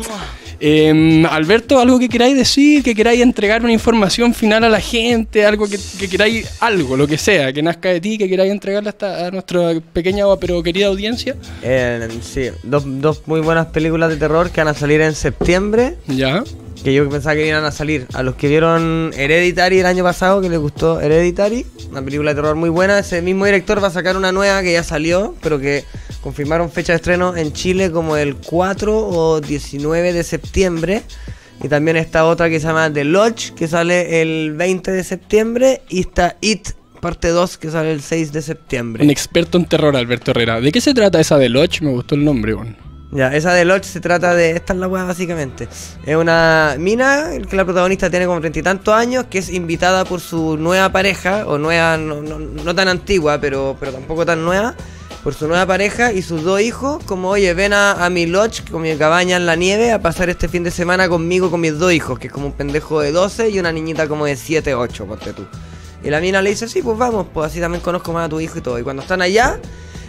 Eh, Alberto, ¿algo que queráis decir? ¿Que queráis entregar una información final a la gente? ¿Algo que, que queráis, algo, lo que sea, que nazca de ti, que queráis entregarle hasta a nuestra pequeña pero querida audiencia? Eh, sí, dos, dos muy buenas películas de terror que van a salir en septiembre. ¿Ya? Que yo pensaba que iban a salir. A los que vieron Hereditary el año pasado, que les gustó Hereditary, una película de terror muy buena. Ese mismo director va a sacar una nueva que ya salió, pero que confirmaron fecha de estreno en Chile como el 4 o 19 de septiembre. Y también está otra que se llama The Lodge, que sale el 20 de septiembre. Y está It, parte 2, que sale el 6 de septiembre. Un experto en terror, Alberto Herrera. ¿De qué se trata esa de Lodge? Me gustó el nombre, weón. Ya, esa de Lodge se trata de. Esta es la weá, básicamente. Es una mina, que la protagonista tiene como treinta y tantos años, que es invitada por su nueva pareja, o nueva, no, no- no tan antigua, pero, pero tampoco tan nueva, por su nueva pareja y sus dos hijos, como, oye, ven a, a mi lodge, con mi cabaña en la nieve, a pasar este fin de semana conmigo, con mis dos hijos, que es como un pendejo de 12 y una niñita como de 7, 8, ponte tú. Y la mina le dice, sí, pues vamos, pues así también conozco más a tu hijo y todo. Y cuando están allá,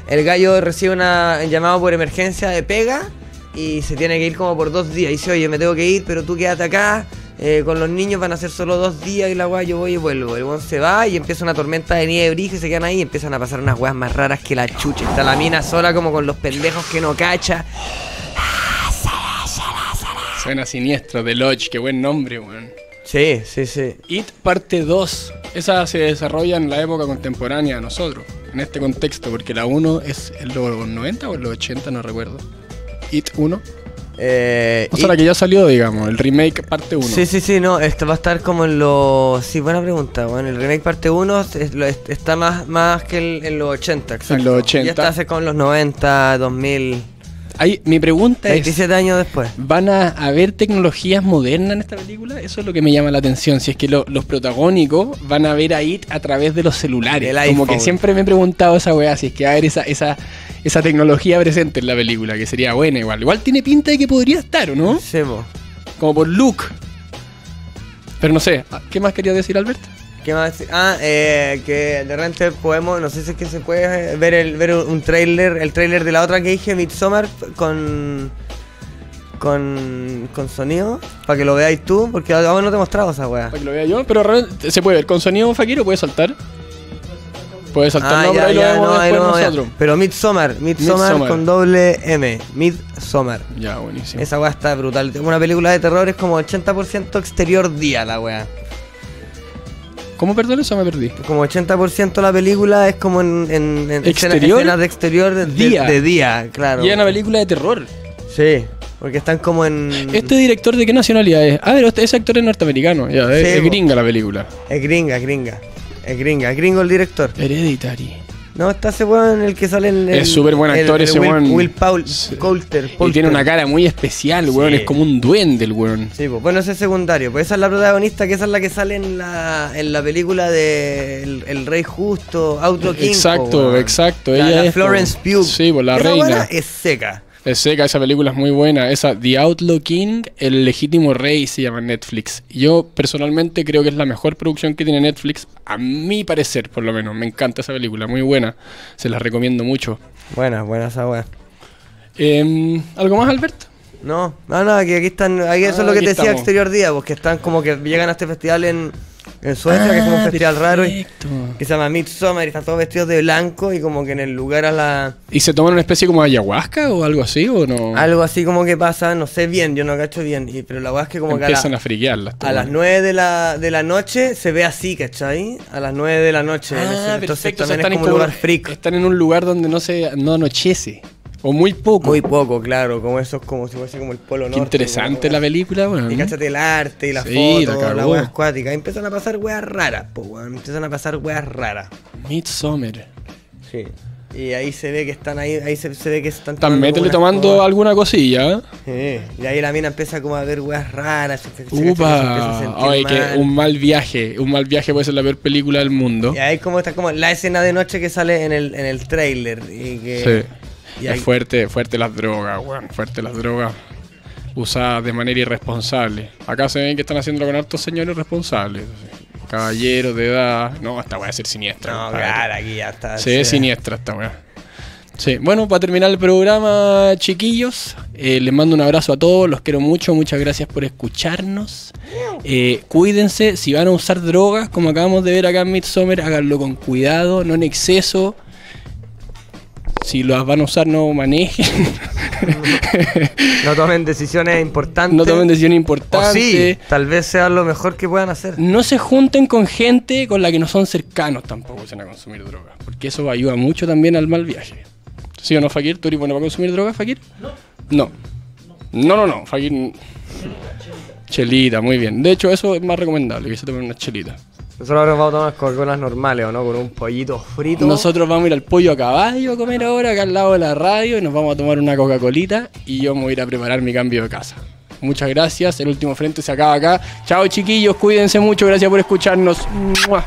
el gallo recibe una, un llamado por emergencia de pega y se tiene que ir como por dos días. Y dice, oye, me tengo que ir, pero tú quédate acá. eh, con los niños van a ser solo dos días y la weá yo voy y vuelvo. El weón se va y empieza una tormenta de nieve brillo y se quedan ahí y empiezan a pasar unas weas más raras que la chucha. Está la mina sola como con los pendejos que no cacha. Suena siniestro, The Lodge, qué buen nombre, weón. Sí, sí, sí. It parte 2. Esa se desarrolla en la época contemporánea a nosotros, en este contexto, porque la 1 es en los 90 o en los 80, no recuerdo. It 1. Eh, O sea, y- la que ya salió, digamos, el remake parte 1. Sí, sí, sí, no, esto va a estar como en los... Sí, buena pregunta, bueno, el remake parte 1 es- es- está más, más que el- en los 80, exacto. los 80. Ya está hace como en los 90, 2000, Mi pregunta es, 27 años después. ¿van a haber tecnologías modernas en esta película? Eso es lo que me llama la atención. Si es que lo- los protagónicos van a ver a It a través de los celulares. Como que siempre me he preguntado esa weá, si es que va a haber esa, esa, esa tecnología presente en la película, que sería buena igual. Igual tiene pinta de que podría estar, ¿o no? Como por look. Pero no sé, ¿qué más quería decir Alberto? ¿Qué más? Ah, eh, que de repente podemos, no sé si es que se puede ver el ver un trailer, el trailer de la otra que dije, Midsommar, con con, con sonido, para que lo veáis tú, porque aún no te he mostrado esa weá. Para que lo vea yo, pero realmente se puede ver con sonido Fakir o puede saltar. Puede saltar, Ah, ya, lo ya, vemos no, no, ya. nosotros. Pero Midsommar, Midsommar Midsommar. con doble M, Midsommar. Ya, buenísimo. Esa weá está brutal. Una película de terror es como 80% exterior día la weá. ¿Cómo perdón eso me perdí? Como 80% la película es como en, en, en escena- ¿Exterior? escenas de exterior de de- Día. de día, claro. Y es una película de terror. Sí, porque están como en... ¿Este director de qué nacionalidad es? Ah, pero este- ese actor es norteamericano. Ya, es, Sí, es gringa la película. Es gringa, es gringa. Es gringa, es gringo el director. Hereditary. No, está ese weón en el que sale el... Es súper buen actor el ese Will, weón. Will Paul, Sí. Coulter. Y Poulter. tiene una cara muy especial, weón. Sí. Es como un duende el weón. Sí, pues bueno, ese es secundario. Pues esa es la protagonista, que esa es la que sale en la, en la película de El, El Rey Justo, Outlaw King. Exacto, exacto, La, ella la es Florence Pugh. sí, pues, la Esa reina. es seca. Es seca, esa película es muy buena. Esa The Outlaw King, El legítimo rey se llama Netflix. Yo personalmente creo que es la mejor producción que tiene Netflix, a mi parecer, por lo menos. Me encanta esa película, muy buena. Se la recomiendo mucho. Buena, buena esa weá. Em, ¿Algo más, Alberto? No, no, no, que aquí están, aquí eso Ah, es lo que aquí te decía estamos. Exterior Día, pues que están como que llegan a este festival en en Suecia, que es como un festival raro, y- que se llama Midsommar y están todos vestidos de blanco y como que en el lugar a la... ¿Y se toman una especie como de ayahuasca o algo así o no? Algo así como que pasa, no sé bien, yo no cacho bien, y, pero la weá es que como que a, la- Empiezan a, friquearlas. a las 9 de la, de la noche se ve así, ¿cachai? A las 9 de la noche. en ese- Ah, entonces perfecto. o sea, también están, es en como un lugar freak. están en un lugar donde no se no anochece. O muy poco. Muy poco, claro, como eso es como si fuese como el polo norte. Qué interesante la película, bueno. Y cáchate el arte y la Sí, la foto, la, cagó. weá acuática. Empiezan a pasar weas raras, pues weón. Empiezan a pasar weas raras. Midsommar. Sí. Y ahí se ve que están ahí, ahí se, se ve que están unas tomando cosas. alguna cosilla. ¿eh? Sí. Y ahí la mina empieza como a ver weas raras. Upa. sentir Ay, que mal. un mal viaje. Un mal viaje puede ser la peor película del mundo. Y ahí como está como la escena de noche que sale en el, en el trailer. Y que, Sí. Y Es fuerte, fuerte las drogas, weón. Fuerte las drogas usadas de manera irresponsable. Acá se ven que están haciéndolo con hartos señores responsables. Caballeros de edad. No, esta weá a ser siniestra. No, claro, aquí ya está. Se ve sí. siniestra esta weá. Sí, bueno, para terminar el programa, chiquillos, eh, les mando un abrazo a todos, los quiero mucho, muchas gracias por escucharnos. Eh, cuídense, si van a usar drogas, como acabamos de ver acá en Midsommar, háganlo con cuidado, no en exceso. Si las van a usar, no manejen. No tomen decisiones importantes. no tomen decisiones O importantes. sí, tal vez sea lo mejor que puedan hacer. No se junten con gente con la que no son cercanos tampoco se van a consumir drogas. Porque eso ayuda mucho también al mal viaje. ¿Sí o no, Fakir? ¿Tú eres bueno para consumir drogas, Fakir? No. No. No, no, no. Fakir. Chelita, muy bien. De hecho, eso es más recomendable, que se tomen una chelita. Nosotros ahora vamos a tomar Coca-Colas normales, ¿o no? Con un pollito frito. Nosotros vamos a ir al pollo a caballo a comer ahora, acá al lado de la radio, y nos vamos a tomar una Coca-Colita y yo me voy a ir a preparar mi cambio de casa. Muchas gracias, el último frente se acaba acá. Chao chiquillos, cuídense mucho, gracias por escucharnos. ¡Mua!